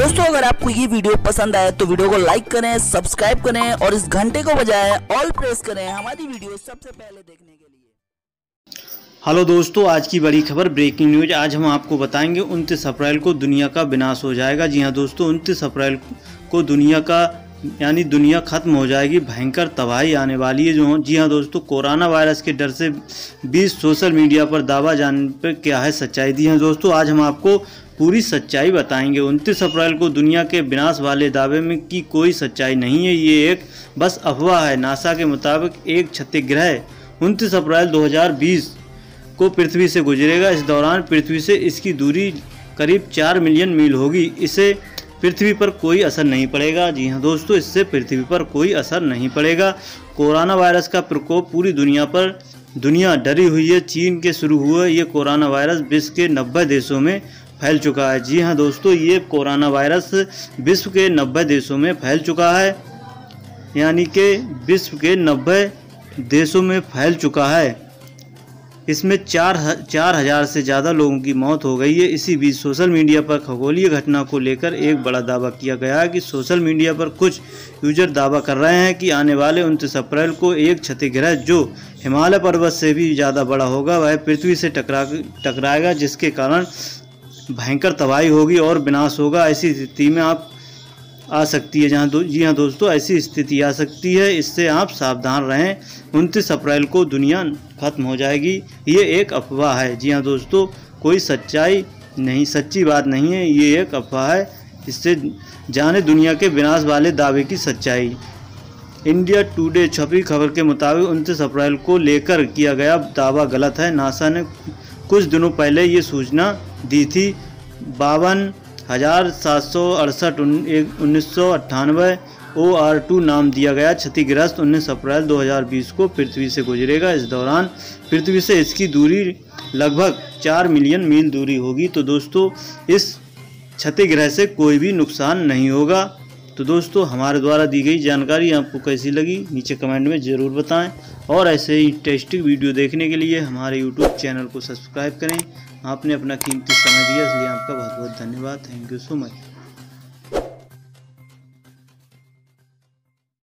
दोस्तों, अगर आपको ये वीडियो पसंद आए तो वीडियो को लाइक करें सब्सक्राइब करें, और इस घंटे को बजाय ऑल प्रेस करें हमारी वीडियो सबसे पहले देखने के लिए। हेलो दोस्तों, आज की बड़ी खबर ब्रेकिंग न्यूज़ आज हम आपको बताएँगे उनतीस अप्रैल को दुनिया का विनाश हो जाएगा। जी हाँ दोस्तों, उनतीस अप्रैल को दुनिया का यानी दुनिया खत्म हो जाएगी, भयंकर तबाही आने वाली है जो जी हाँ दोस्तों, कोरोना वायरस के डर से बीस सोशल मीडिया पर दावा जानने पर क्या है सच्चाई दी है दोस्तों? आज हम आपको पूरी सच्चाई बताएँगे। उनतीस अप्रैल को दुनिया के विनाश वाले दावे में की कोई सच्चाई नहीं है, ये एक बस अफवाह है। नासा के मुताबिक एक क्षतिग्रह उनतीस अप्रैल 2020 को पृथ्वी से गुजरेगा। इस दौरान पृथ्वी से इसकी दूरी करीब चार मिलियन मील होगी। इसे पृथ्वी पर कोई असर नहीं पड़ेगा। जी हाँ दोस्तों, इससे पृथ्वी पर कोई असर नहीं पड़ेगा। कोरोना वायरस का प्रकोप पूरी दुनिया पर, दुनिया डरी हुई है। चीन के शुरू हुए ये कोरोना वायरस विश्व के नब्बे देशों में फैल चुका है। जी हाँ दोस्तों, ये कोरोना वायरस विश्व के नब्बे देशों में फैल चुका है। यानी कि विश्व के नब्बे देशों में फैल चुका है। इसमें चार चार हज़ार से ज़्यादा लोगों की मौत हो गई है। इसी बीच सोशल मीडिया पर खगोलीय घटना को लेकर एक बड़ा दावा किया गया है कि सोशल मीडिया पर कुछ यूज़र दावा कर रहे हैं कि आने वाले उनतीस अप्रैल को एक क्षतिग्रह जो हिमालय पर्वत से भी ज़्यादा बड़ा होगा, वह पृथ्वी से टकरा, टकराएगा, जिसके कारण भयंकर तबाही होगी और विनाश होगा। ऐसी स्थिति में आप आ सकती है। जहाँ दो, जी हाँ दोस्तों, ऐसी स्थिति आ सकती है। इससे आप सावधान रहें। उनतीस अप्रैल को दुनिया खत्म हो जाएगी। ये एक अफवाह है। जी हाँ दोस्तों, कोई सच्चाई नहीं, सच्ची बात नहीं है। ये एक अफवाह है। इससे जाने दुनिया के विनाश वाले दावे की सच्चाई। इंडिया टुडे छपी खबर के मुताबिक उनतीस अप्रैल को लेकर किया गया दावा गलत है। नासा ने कुछ दिनों पहले ये सूचना दी थी। बावन हज़ार सात सौ अड़सठ उन्नीस सौ अट्ठानवे ओ आर टू नाम दिया गया। क्षतिग्रस्त 19 अप्रैल 2020 को पृथ्वी से गुजरेगा। इस दौरान पृथ्वी से इसकी दूरी लगभग चार मिलियन मील दूरी होगी। तो दोस्तों, इस क्षतिग्रह से कोई भी नुकसान नहीं होगा। तो दोस्तों, हमारे द्वारा दी गई जानकारी आपको कैसी लगी, नीचे कमेंट में ज़रूर बताएँ। और ऐसे ही इंटरेस्टिंग वीडियो देखने के लिए हमारे यूट्यूब चैनल को सब्सक्राइब करें। आपने अपना कीमती समय दिया, इसलिए आपका बहुत बहुत धन्यवाद। Thank you so much